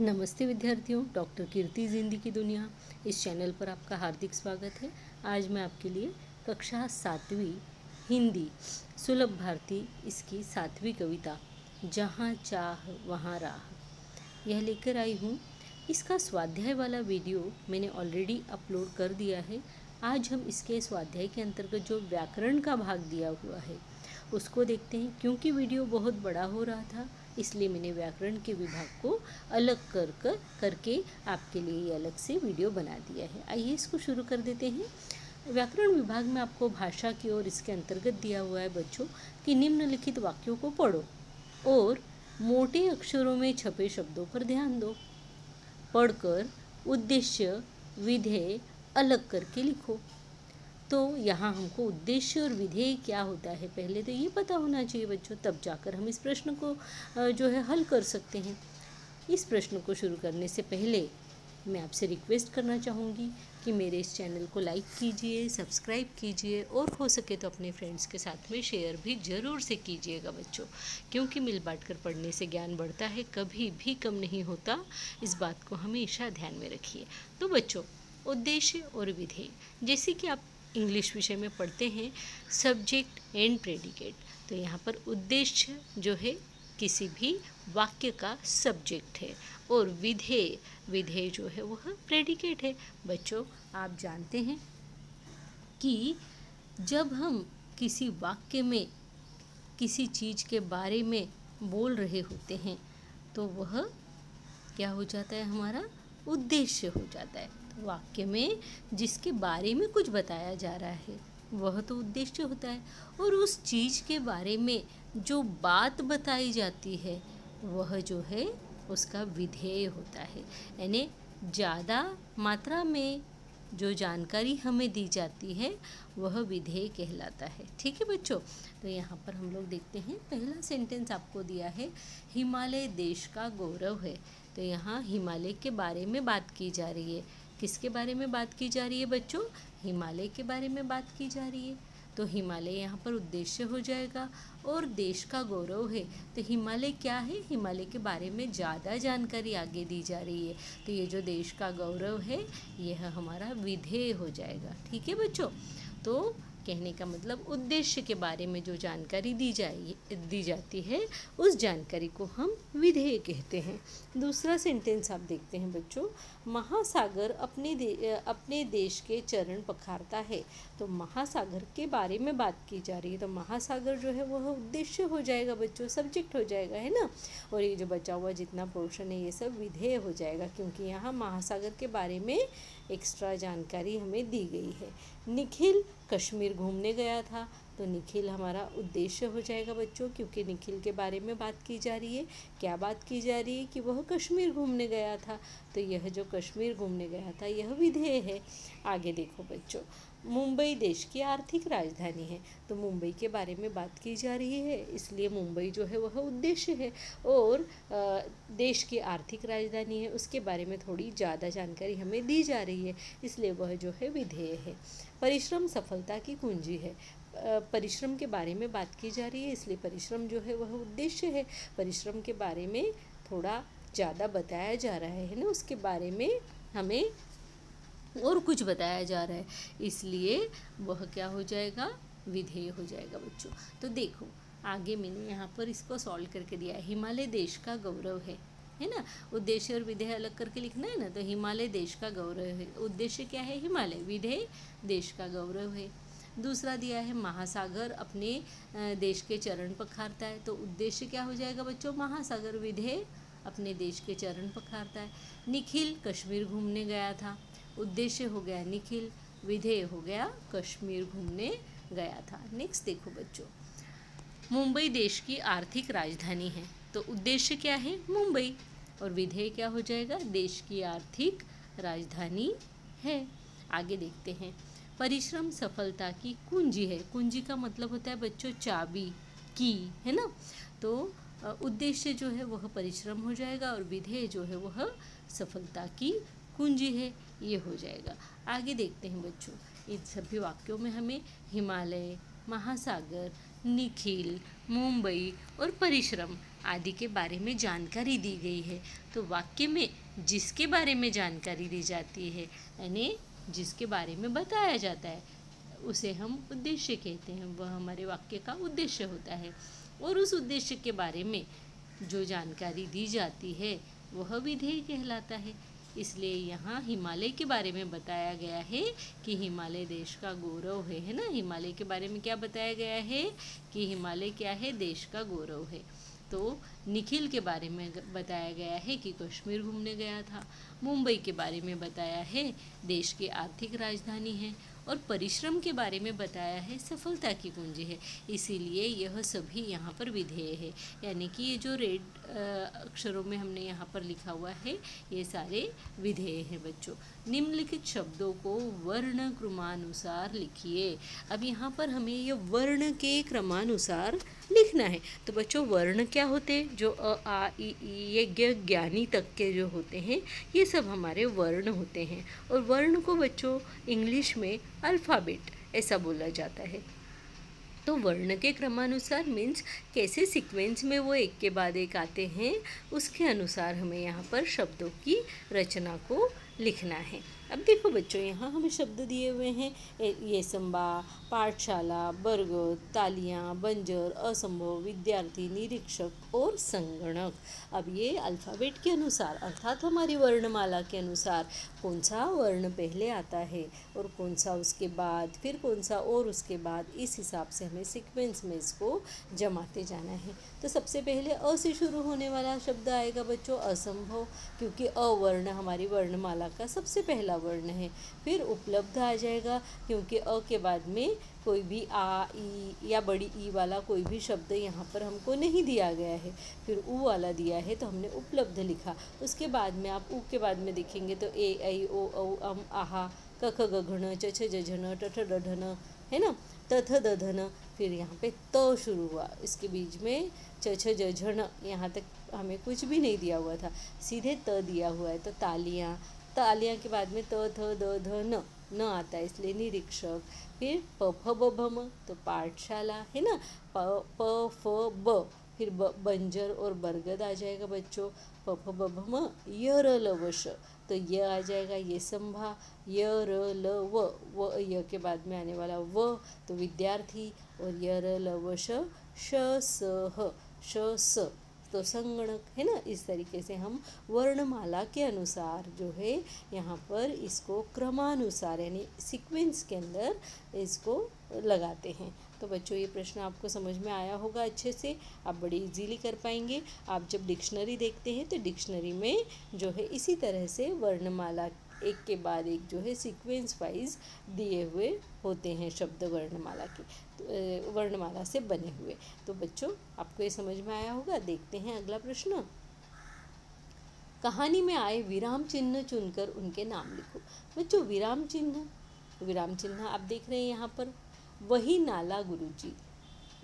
नमस्ते विद्यार्थियों, डॉक्टर कीर्ति ज़िंदगी की दुनिया। इस चैनल पर आपका हार्दिक स्वागत है। आज मैं आपके लिए कक्षा सातवीं हिंदी सुलभ भारती, इसकी सातवीं कविता, जहाँ चाह वहाँ राह, यह लेकर आई हूँ। इसका स्वाध्याय वाला वीडियो मैंने ऑलरेडी अपलोड कर दिया है। आज हम इसके स्वाध्याय के अंतर्गत जो व्याकरण का भाग दिया हुआ है उसको देखते हैं, क्योंकि वीडियो बहुत बड़ा हो रहा था, इसलिए मैंने व्याकरण के विभाग को अलग कर कर, करके आपके लिए ये अलग से वीडियो बना दिया है। आइए इसको शुरू कर देते हैं। व्याकरण विभाग में आपको भाषा की ओर इसके अंतर्गत दिया हुआ है, बच्चों, कि निम्नलिखित वाक्यों को पढ़ो और मोटे अक्षरों में छपे शब्दों पर ध्यान दो। पढ़कर उद्देश्य, विधेय अलग करके लिखो। तो यहाँ हमको उद्देश्य और विधेय क्या होता है? पहले तो ये पता होना चाहिए बच्चों, तब जाकर हम इस प्रश्न को जो है हल कर सकते हैं। इस प्रश्न को शुरू करने से पहले मैं आपसे रिक्वेस्ट करना चाहूँगी कि मेरे इस चैनल को लाइक कीजिए, सब्सक्राइब कीजिए और हो सके तो अपने फ्रेंड्स के साथ में शेयर भी ज़रूर से कीजिएगा बच्चों, क्योंकि मिल बांट कर पढ़ने से ज्ञान बढ़ता है, कभी भी कम नहीं होता। इस बात को हमेशा ध्यान में रखिए। तो बच्चों, उद्देश्य और विधेय, जैसे कि आप इंग्लिश विषय में पढ़ते हैं सब्जेक्ट एंड प्रेडिकेट तो यहाँ पर उद्देश्य जो है, किसी भी वाक्य का सब्जेक्ट है और विधेय विधेय जो है वह प्रेडिकेट है। बच्चों, आप जानते हैं कि जब हम किसी वाक्य में, किसी चीज़ के बारे में बोल रहे होते हैं तो वह क्या हो जाता है, हमारा उद्देश्य हो जाता है। वाक्य में जिसके बारे में कुछ बताया जा रहा है, वह तो उद्देश्य होता है। और उस चीज़ के बारे में जो बात बताई जाती है, वह जो है, उसका विधेय होता है। यानी ज़्यादा मात्रा में जो जानकारी हमें दी जाती है, वह विधेय कहलाता है। ठीक है बच्चों तो यहाँ पर हम लोग देखते हैं, पहला सेंटेंस आपको दिया है, हिमालय देश का गौरव है। तो यहाँ हिमालय के बारे में बात की जा रही है। किसके बारे में बात की जा रही है बच्चों? हिमालय के बारे में बात की जा रही है। तो हिमालय यहाँ पर उद्देश्य हो जाएगा और देश का गौरव है। तो हिमालय क्या है? हिमालय के बारे में ज़्यादा जानकारी आगे दी जा रही है। तो ये जो देश का गौरव है, यह हमारा विधेय हो जाएगा। ठीक है बच्चों? तो कहने का मतलब उद्देश्य के बारे में जो जानकारी दी जाए दी जाती है उस जानकारी को हम विधेय कहते हैं। दूसरा सेंटेंस आप देखते हैं बच्चों महासागर अपने दे, अपने देश के चरण पखारता है। तो महासागर के बारे में बात की जा रही है तो महासागर जो है वह उद्देश्य हो जाएगा बच्चों सब्जेक्ट हो जाएगा है ना? और ये जो बचा हुआ जितना पोर्शन है ये सब विधेय हो जाएगा क्योंकि यहाँ महासागर के बारे में एक्स्ट्रा जानकारी हमें दी गई है। निखिल कश्मीर घूमने गया था तो निखिल हमारा उद्देश्य हो जाएगा बच्चों, क्योंकि निखिल के बारे में बात की जा रही है। क्या बात की जा रही है कि वह कश्मीर घूमने गया था? तो यह जो कश्मीर घूमने गया था, यह विधेय है। आगे देखो बच्चों। मुंबई देश की आर्थिक राजधानी है। तो मुंबई के बारे में बात की जा रही है, इसलिए मुंबई जो है वह उद्देश्य है और देश की आर्थिक राजधानी है, उसके बारे में थोड़ी ज़्यादा जानकारी हमें दी जा रही है, इसलिए वह जो है विधेय है। परिश्रम सफलता की कुंजी है। परिश्रम के बारे में बात की जा रही है, इसलिए परिश्रम जो है वह उद्देश्य है। परिश्रम के बारे में थोड़ा ज़्यादा बताया जा रहा है ना, उसके बारे में हमें और कुछ बताया जा रहा है। इसलिए वह क्या हो जाएगा? विधेय हो जाएगा बच्चों। तो देखो, आगे मैंने यहाँ पर इसको सॉल्व करके दिया है। हिमालय देश का गौरव है है ना? उद्देश्य और विधेय अलग करके लिखना है ना? तो हिमालय देश का गौरव है। उद्देश्य क्या है? हिमालय विधेय देश का गौरव है। दूसरा दिया है, महासागर अपने देश के चरण पखारता है। तो उद्देश्य क्या हो जाएगा बच्चों? महासागर विधेय अपने देश के चरण पखारता है। निखिल कश्मीर घूमने गया था। उद्देश्य हो गया निखिल, विधेय हो गया कश्मीर घूमने गया था। नेक्स्ट देखो बच्चों, मुंबई देश की आर्थिक राजधानी है तो उद्देश्य क्या है? मुंबई। और विधेय क्या हो जाएगा? देश की आर्थिक राजधानी है। आगे देखते हैं, परिश्रम सफलता की कुंजी है। कुंजी का मतलब होता है बच्चों, चाबी, की, है ना? तो उद्देश्य जो है वह परिश्रम हो जाएगा और विधेय जो है वह सफलता की कुंजी है, ये हो जाएगा। आगे देखते हैं बच्चों इन सभी वाक्यों में हमें हिमालय, महासागर, निखिल, मुंबई और परिश्रम आदि के बारे में जानकारी दी गई है। तो वाक्य में जिसके बारे में जानकारी दी जाती है, यानी जिसके बारे में बताया जाता है, उसे हम उद्देश्य कहते हैं। वह हमारे वाक्य का उद्देश्य होता है। और उस उद्देश्य के बारे में जो जानकारी दी जाती है, वह विधेय कहलाता है। इसलिए यहाँ हिमालय के बारे में बताया गया है कि हिमालय देश का गौरव है है ना? हिमालय के बारे में क्या बताया गया है कि हिमालय क्या है? देश का गौरव है। तो निखिल के बारे में बताया गया है कि कश्मीर घूमने गया था। मुंबई के बारे में बताया है, देश की आर्थिक राजधानी है। और परिश्रम के बारे में बताया है, सफलता की कुंजी है। इसीलिए यह सभी यहाँ पर विधेय है। यानी कि ये जो रेड अक्षरों में हमने यहाँ पर लिखा हुआ है, ये सारे विधेय हैं बच्चों। निम्नलिखित शब्दों को वर्ण क्रमानुसार लिखिए। अब यहाँ पर हमें ये वर्ण के क्रमानुसार लिखना है। तो बच्चों, वर्ण क्या होते हैं? जो अ, आ ये ज्ञानी तक के जो होते हैं, ये सब हमारे वर्ण होते हैं। और वर्ण को बच्चों, इंग्लिश में अल्फ़ाबेट, ऐसा बोला जाता है। तो वर्ण के क्रमानुसार मीन्स कैसे सीक्वेंस में वो एक के बाद एक आते हैं, उसके अनुसार हमें यहाँ पर शब्दों की रचना को लिखना है। अब देखो बच्चों, यहाँ हमें शब्द दिए हुए हैं। ये संबा पाठशाला, वर्ग, तालियाँ, बंजर, असंभव, विद्यार्थी, निरीक्षक और संगणक। अब ये अल्फ़ाबेट के अनुसार, अर्थात हमारी वर्णमाला के अनुसार कौन सा वर्ण पहले आता है और कौन सा उसके बाद, फिर कौन सा और उसके बाद, इस हिसाब से हमें सीक्वेंस में इसको जमाते जाना है। तो सबसे पहले अ से शुरू होने वाला शब्द आएगा बच्चों, असंभव, क्योंकि अवर्ण हमारी वर्णमाला का सबसे पहला वर्ण है फिर उपलब्ध आ जाएगा, क्योंकि अ के बाद में कोई भी आ, ई या बड़ी ई वाला कोई भी शब्द यहाँ पर हमको नहीं दिया गया है। फिर ऊ वाला दिया है तो हमने उपलब्ध लिखा। उसके बाद में आप ऊ के बाद में देखेंगे तो ए आई ओ, औ, अम, आहा कख गघन चछ जझन टठ डढन है ना? तथ दधन फिर यहाँ पे त शुरू हुआ। इसके बीच में चछ जझन यहाँ तक हमें कुछ भी नहीं दिया हुआ था। सीधे त दिया हुआ है तो तालियाँ तालियाँ के बाद में त थ द ध, न न आता है, इसलिए निरीक्षक। फिर प, फ, ब, भ, म तो पाठशाला, है ना? प प, फ, ब, फिर ब, बंजर और बरगद आ जाएगा बच्चों। प, फ, ब, भ, म, य, र, ल, व, श तो य आ जाएगा, ये संभा, य, र, ल, व व, य के बाद में आने वाला व तो विद्यार्थी, और य, र, ल, व, श श, स, ह, श, स। तो संगणक, है ना? इस तरीके से हम वर्णमाला के अनुसार जो है, यहाँ पर इसको क्रमानुसार, यानी सीक्वेंस के अंदर इसको लगाते हैं। तो बच्चों, ये प्रश्न आपको समझ में आया होगा अच्छे से। आप बड़ी इजीली कर पाएँगे। आप जब डिक्शनरी देखते हैं तो डिक्शनरी में जो है, इसी तरह से वर्णमाला एक के बाद एक जो है सीक्वेंस वाइज दिए हुए होते हैं शब्द वर्णमाला के। वर्णमाला से बने हुए। तो बच्चों, आपको ये समझ में आया होगा? देखते हैं अगला प्रश्न। कहानी में आए विराम चिन्ह चुनकर उनके नाम लिखो। बच्चों, विराम चिन्ह विराम चिन्ह आप देख रहे हैं यहाँ पर। वही नाला गुरुजी,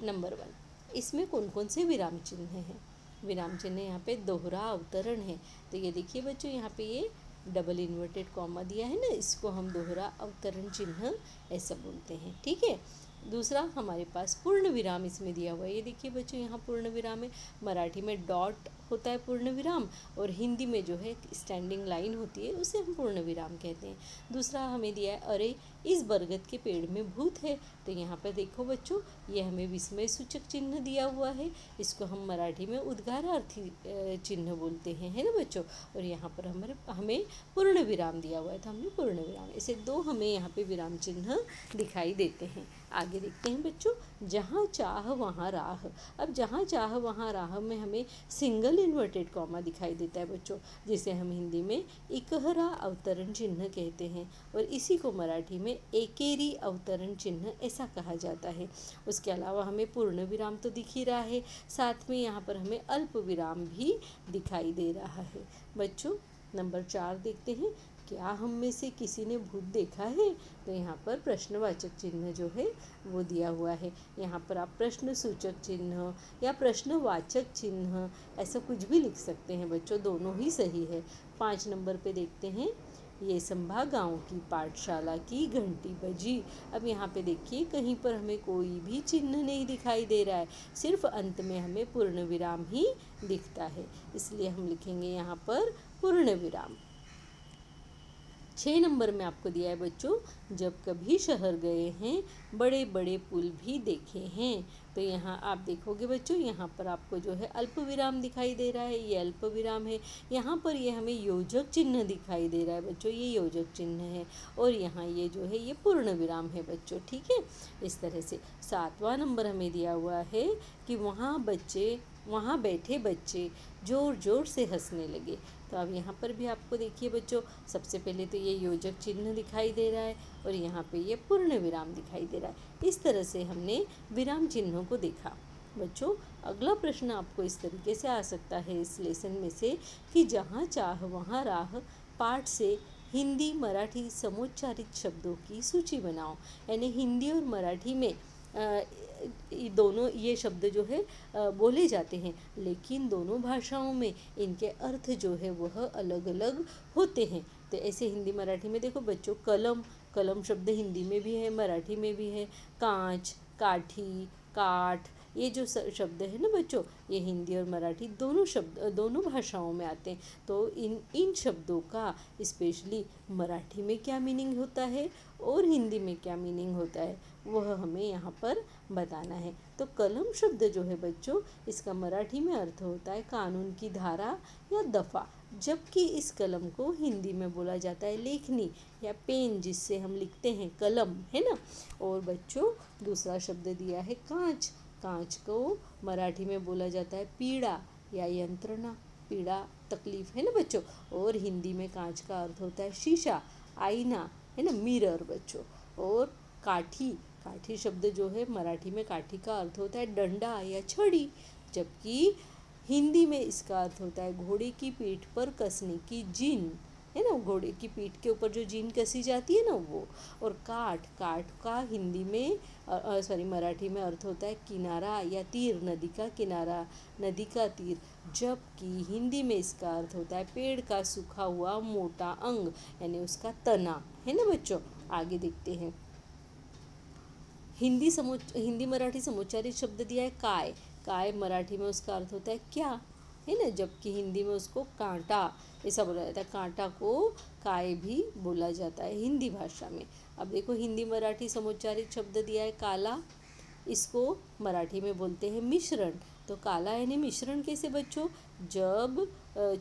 नंबर वन। इसमें कौन कौन से विराम चिन्ह हैं? विराम चिन्ह यहाँ पे दोहरा अवतरण है। तो ये देखिए बच्चों, यहाँ पे ये डबल इन्वर्टेड कॉमा दिया है ना? इसको हम दोहरा अवतरण चिन्ह ऐसा बोलते हैं। ठीक है? दूसरा हमारे पास पूर्ण विराम इसमें दिया हुआ है। ये देखिए बच्चों, यहाँ पूर्ण विराम है। मराठी में डॉट होता है पूर्ण विराम और हिंदी में जो है स्टैंडिंग लाइन होती है, उसे हम पूर्ण विराम कहते हैं। दूसरा हमें दिया है, अरे, इस बरगद के पेड़ में भूत है। तो यहाँ पर देखो बच्चों, ये हमें विस्मय सूचक चिन्ह दिया हुआ है। इसको हम मराठी में उद्गारार्थी चिन्ह बोलते हैं, है ना बच्चों? और यहाँ पर हमारे, हमें पूर्ण विराम दिया हुआ है तो हमने पूर्ण विराम ऐसे दो हमें यहाँ पे विराम चिन्ह दिखाई देते हैं। आगे देखते हैं बच्चों, जहाँ चाह वहाँ राह। अब जहाँ चाह वहाँ राह में हमें सिंगल इन्वर्टेड कॉमा दिखाई देता है बच्चों, जिसे हम हिंदी में इकहरा अवतरण चिन्ह कहते हैं और इसी को मराठी में एकेरी अवतरण चिन्ह ऐसा कहा जाता है। उसके अलावा हमें पूर्ण विराम तो दिख ही रहा है, साथ में यहाँ पर हमें अल्प विराम भी दिखाई दे रहा है। बच्चों नंबर चार देखते हैं, क्या हम में से किसी ने भूत देखा है? तो यहाँ पर प्रश्नवाचक चिन्ह जो है, वो दिया हुआ है। यहाँ पर आप प्रश्न सूचक चिन्ह या प्रश्नवाचक चिन्ह ऐसा कुछ भी लिख सकते हैं। बच्चों, दोनों ही सही है। पाँच नंबर पे देखते हैं। ये संभा गाँव की पाठशाला की घंटी बजी। अब यहाँ पे देखिए, कहीं पर हमें कोई भी चिन्ह नहीं दिखाई दे रहा है। सिर्फ़ अंत में हमें पूर्ण विराम ही दिखता है। इसलिए हम लिखेंगे यहाँ पर पूर्ण विराम छः नंबर में आपको दिया है बच्चों, जब कभी शहर गए हैं बड़े बड़े पुल भी देखे हैं। तो यहाँ आप देखोगे बच्चों, यहाँ पर आपको जो है अल्प विराम दिखाई दे रहा है, ये अल्प विराम है। यहाँ पर ये हमें योजक चिन्ह दिखाई दे रहा है बच्चों, ये योजक चिन्ह है और यहाँ ये जो है, ये पूर्ण विराम है बच्चों, ठीक है? इस तरह से सातवां नंबर हमें दिया हुआ है कि वहाँ बच्चे वहाँ बैठे बच्चे ज़ोर ज़ोर से हंसने लगे। तो अब यहाँ पर भी आपको देखिए बच्चों, सबसे पहले तो ये योजक चिन्ह दिखाई दे रहा है और यहाँ पे ये पूर्ण विराम दिखाई दे रहा है। इस तरह से हमने विराम चिन्हों को देखा। बच्चों, अगला प्रश्न आपको इस तरीके से आ सकता है इस लेसन में से कि जहाँ चाह, वहाँ राह, पाठ से हिंदी मराठी समोच्चारित शब्दों की सूची बनाओ। यानी हिंदी और मराठी में दोनों ये शब्द जो है बोले जाते हैं। लेकिन दोनों भाषाओं में इनके अर्थ जो है, वह अलग अलग होते हैं। तो ऐसे हिंदी मराठी में देखो, बच्चों, कलम कलम शब्द हिंदी में भी है, मराठी में भी है। कांच, काठी, काठ ये जो शब्द है ना बच्चों, ये हिंदी और मराठी दोनों शब्द, दोनों भाषाओं में आते हैं। तो इन इन शब्दों का स्पेशली मराठी में क्या मीनिंग होता है और हिंदी में क्या मीनिंग होता है, वह हमें यहाँ पर बताना है। तो कलम शब्द जो है बच्चों, इसका मराठी में अर्थ होता है कानून की धारा या दफ़ा, जबकि इस कलम को हिंदी में बोला जाता है लेखनी या पेन, जिससे हम लिखते हैं कलम, है ना? और बच्चों, दूसरा शब्द दिया है कांच। कांच को मराठी में बोला जाता है पीड़ा या यंत्रणा। पीड़ा तकलीफ़, है ना बच्चों? और हिंदी में कांच का अर्थ होता है शीशा, आईना, है ना? मिरर बच्चों। और काठी काठी शब्द जो है मराठी में काठी का अर्थ होता है डंडा या छड़ी, जबकि हिंदी में इसका अर्थ होता है घोड़े की पीठ पर कसने की जीन। है ना, घोड़े की पीठ के ऊपर जो जीन कसी जाती है ना वो, और काठ काठ का हिंदी में सॉरी मराठी में अर्थ होता है किनारा या तीर, नदी का किनारा, नदी का तीर, जबकि हिंदी में इसका अर्थ होता है पेड़ का सूखा हुआ मोटा अंग, यानी उसका तना, है ना बच्चों? आगे देखते हैं। हिंदी समो हिंदी मराठी समुच्चारित शब्द दिया है काय। काय मराठी में उसका अर्थ होता है क्या? है ना, जबकि हिंदी में उसको कांटा ऐसा बोला जाता है, कांटा को काय भी बोला जाता है हिंदी भाषा में। अब देखो, हिंदी मराठी समुच्चारित शब्द दिया है काला, इसको मराठी में बोलते हैं मिश्रण। तो काला यानी मिश्रण कैसे बच्चों? जब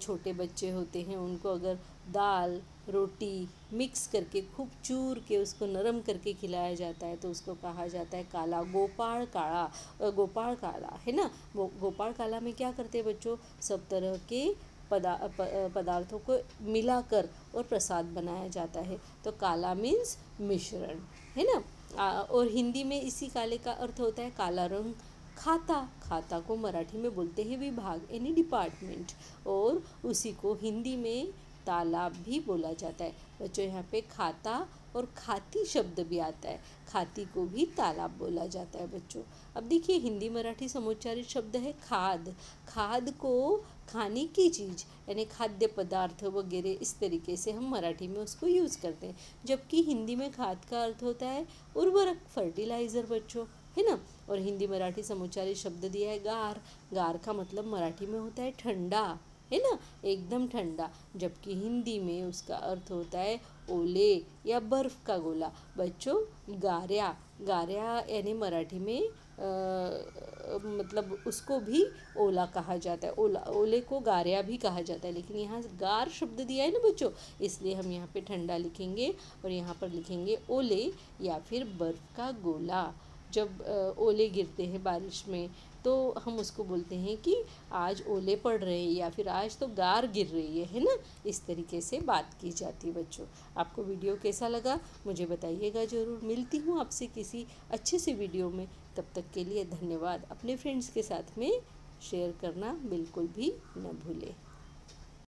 छोटे बच्चे होते हैं, उनको अगर दाल रोटी मिक्स करके खूब चूर के उसको नरम करके खिलाया जाता है तो उसको कहा जाता है काला गोपाल काला गोपाल काला है ना? वो गोपाल काला में क्या करते हैं बच्चों? सब तरह के पदा पदार्थों को मिलाकर और प्रसाद बनाया जाता है। तो काला मीन्स मिश्रण है ना? आ, और हिंदी में इसी काले का अर्थ होता है काला रंग खाता। खाता को मराठी में बोलते हैं विभाग यानी डिपार्टमेंट और उसी को हिंदी में तालाब भी बोला जाता है। बच्चों, यहाँ पे खाता और खाती शब्द भी आता है। खाती को भी तालाब बोला जाता है बच्चों। अब देखिए, हिंदी मराठी समुच्चारित शब्द है खाद। खाद को खाने की चीज़, यानी खाद्य पदार्थ वगैरह, इस तरीके से हम मराठी में उसको यूज़ करते हैं। जबकि हिंदी में खाद का अर्थ होता है उर्वरक फर्टिलाइज़र बच्चों, है ना? और हिंदी मराठी समुच्चारित शब्द दिया है गार। गार का मतलब मराठी में होता है ठंडा। है ना? एकदम ठंडा। जबकि हिंदी में उसका अर्थ होता है ओले या बर्फ़ का गोला। बच्चों गार्या। गार्या यानी मराठी में आ, मतलब उसको भी ओला कहा जाता है। ओला ओले को गार्या भी कहा जाता है। लेकिन यहाँ गार शब्द दिया है ना बच्चों? इसलिए हम यहाँ पे ठंडा लिखेंगे और यहाँ पर लिखेंगे ओले या फिर बर्फ़ का गोला। जब ओले गिरते हैं बारिश में तो हम उसको बोलते हैं कि आज ओले पड़ रहे हैं या फिर आज तो गार गिर रही है है ना? इस तरीके से बात की जाती है बच्चों। आपको वीडियो कैसा लगा, मुझे बताइएगा ज़रूर। मिलती हूँ आपसे किसी अच्छे से वीडियो में। तब तक के लिए धन्यवाद। अपने फ्रेंड्स के साथ में शेयर करना बिल्कुल भी न भूलें।